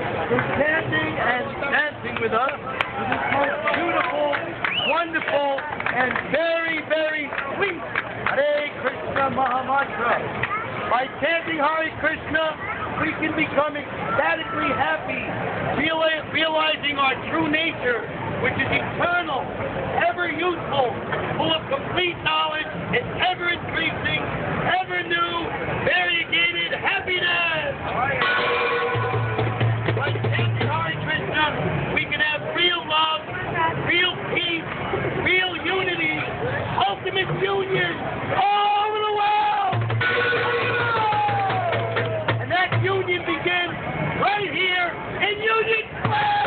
who's dancing and dancing with us with this most beautiful, wonderful, and very, very sweet Hare Krishna Mahamantra. By chanting Hare Krishna, we can become ecstatically happy, realizing our true nature, which is eternal, ever useful, full of complete knowledge, and ever increasing, ever new, figures all over the world. And that union begins right here in Union Square.